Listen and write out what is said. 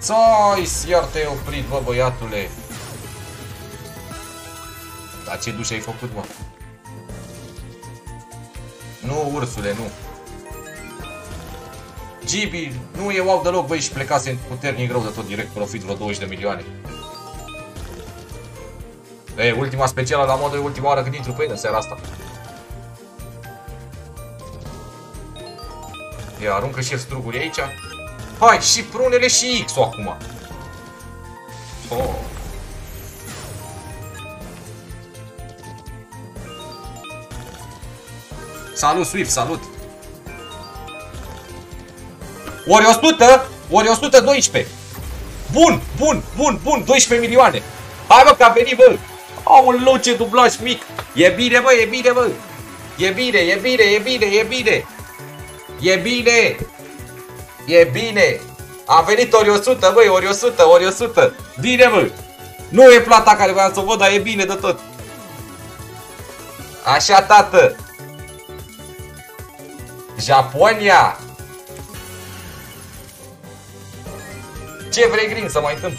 Țai, iar te-ai oprit, bă, băiatule. Dar ce duș ai făcut, mă? Nu, ursule, nu. Gibi, nu e wow deloc, băi, și plecase puternic rău de tot direct, profit vreo 20 de milioane. E, ultima specială la modul ultima oară când intru pe în seara asta. Ia, aruncă și struguri aici. Hai, și prunele și X-ul acum. Oh. Salut, Swift, salut! Ori 100, ori 112. Bun, bun, bun, bun, 12 milioane. Hai mă, că a venit, bă. Aoleu, ce dublaj mic. E bine, bă, e bine, bă. E bine, e bine, e bine, e bine. E bine. E bine. A venit ori 100, băi, ori 100, ori 100. Bine, bă. Nu e plata care vreau să o văd, dar e bine de tot. Așa, tată. Japonia. Ce vrei, Green, să mai întâmple?